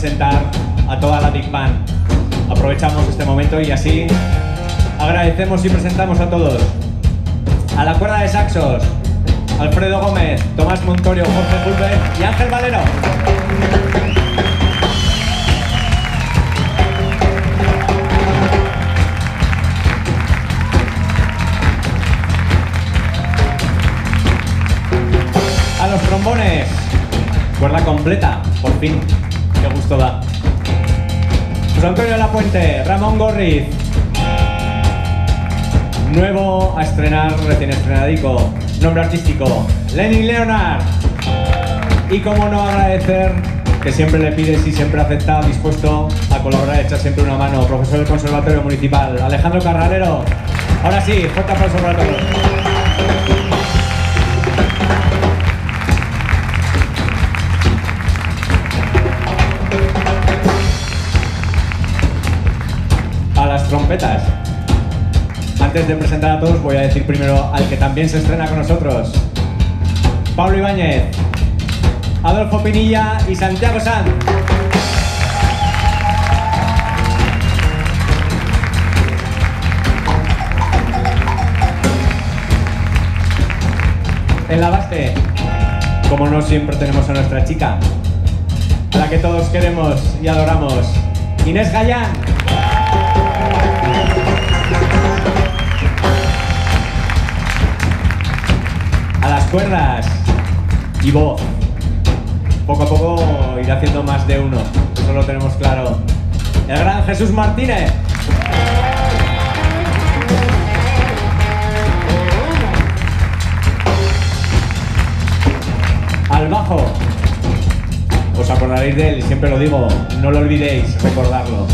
presentar a toda la Big Band. Aprovechamos este momento y así agradecemos y presentamos a todos. A la cuerda de saxos, Alfredo Gómez, Tomás Montorio, Jorge Pulver y Ángel Valero. A los trombones, cuerda completa, por fin. José Antonio Lapuente, Ramón Gorriz, nuevo a estrenar, recién estrenadico, nombre artístico, Lenin Leonard. Y como no agradecer, que siempre le pides y siempre acepta, dispuesto a colaborar, echar siempre una mano, profesor del Conservatorio Municipal, Alejandro Carralero. Ahora sí, fuerte aplauso para. Antes de presentar a todos, voy a decir primero al que también se estrena con nosotros. Pablo Ibáñez, Adolfo Pinilla y Santiago Sanz. En la base, como no siempre tenemos a nuestra chica, a la que todos queremos y adoramos, Inés Gallán. Cuerdas y voz. Poco a poco irá haciendo más de uno, eso lo tenemos claro. El gran Jesús Martínez. Al bajo. Os acordaréis de él siempre lo digo, no lo olvidéis recordarlo.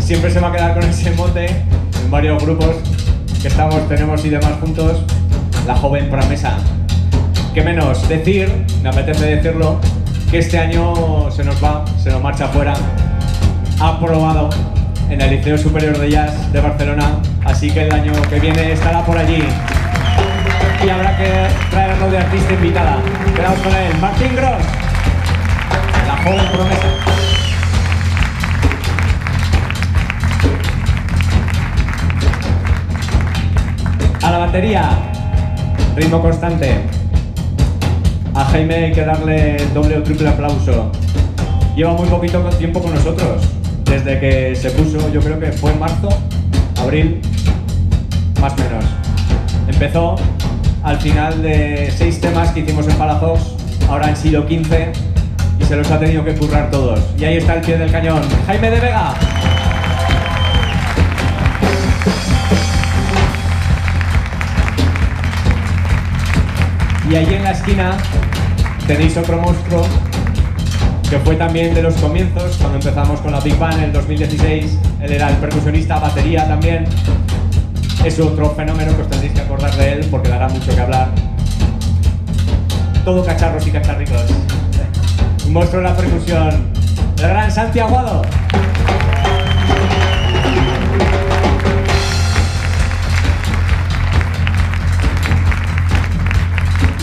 Siempre se va a quedar con ese mote en varios grupos que estamos, tenemos y demás juntos, la joven promesa. Que menos decir, me apetece decirlo, que este año se nos va, se nos marcha afuera. Ha aprobado en el Liceo Superior de Jazz de Barcelona, así que el año que viene estará por allí. Y habrá que traerlo de artista invitada. Quedamos con él, Martín Gross, la joven promesa. A la batería, ritmo constante. A Jaime hay que darle doble o triple aplauso. Lleva muy poquito tiempo con nosotros. Desde que se puso, yo creo que fue en marzo, abril, más o menos. Empezó al final de seis temas que hicimos en Palazos, ahora han sido 15 y se los ha tenido que currar todos. Y ahí está el pie del cañón, Jaime de Vega. Y ahí en la esquina tenéis otro monstruo que fue también de los comienzos, cuando empezamos con la Big Bang en el 2016. Él era el percusionista, batería también. Es otro fenómeno que os tendréis que acordar de él porque dará mucho que hablar. Todo cacharros y cacharricos. Un monstruo de la percusión. El gran Santi Aguado.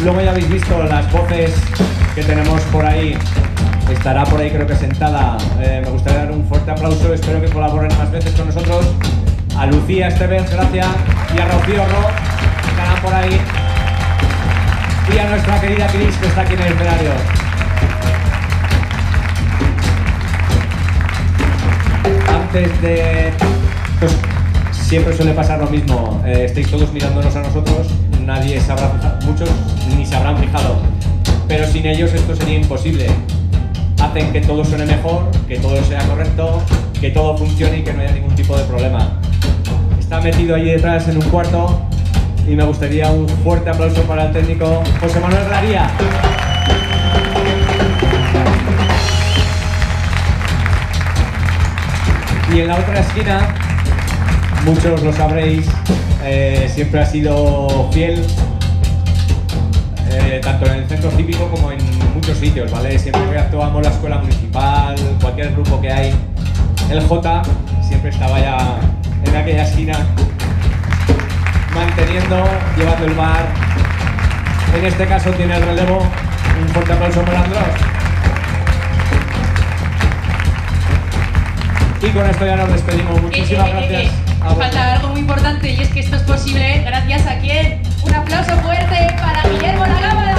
Luego ya habéis visto las voces que tenemos por ahí. Estará por ahí creo que sentada. Eh, me gustaría dar un fuerte aplauso. Espero que colaboren más veces con nosotros. A Lucía Estevez, gracias. Y a Rocío Ro, que estarán por ahí. Y a nuestra querida Cris, que está aquí en el escenario. Antes de... siempre suele pasar lo mismo. Eh, estáis todos mirándonos a nosotros. Nadie fijado, muchos ni se habrán fijado. Pero sin ellos esto sería imposible. Hacen que todo suene mejor, que todo sea correcto, que todo funcione y que no haya ningún tipo de problema. Está metido ahí detrás en un cuarto y me gustaría un fuerte aplauso para el técnico José Manuel Raría. Y en la otra esquina, muchos lo sabréis, eh, siempre ha sido fiel, eh, tanto en el centro cívico como en muchos sitios, ¿vale? Siempre que actuamos la escuela municipal, cualquier grupo que hay, el J siempre estaba ya en aquella esquina, manteniendo, llevando el bar. En este caso tiene el relevo. Un fuerte aplauso para Andros. Y con esto ya nos despedimos. Muchísimas Eh, eh, gracias. Falta algo muy importante y es que esto es posible gracias a quién. Un aplauso fuerte para Guillermo La Cámara.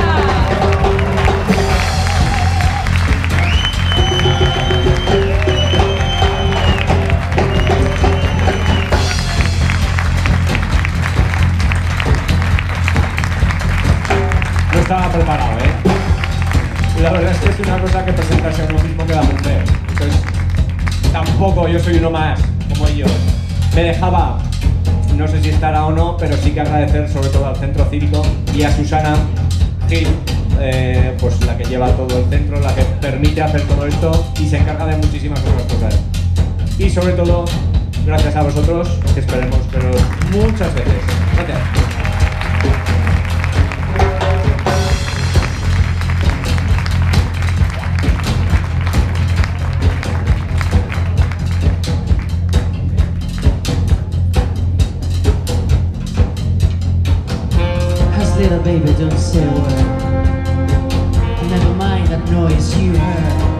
No estaba preparado, ¿eh? La verdad es que es una cosa que presentarse a uno mismo que da mujer. Entonces, tampoco yo soy uno más, como ellos. Me dejaba, no sé si estará o no, pero sí que agradecer sobre todo al Centro Cívico y a Susana Gil, eh, pues la que lleva todo el centro, la que permite hacer todo esto y se encarga de muchísimas otras cosas. Y sobre todo, gracias a vosotros, que esperemos muchas veces. Gracias. Baby, don't say a word. Never mind that noise you heard.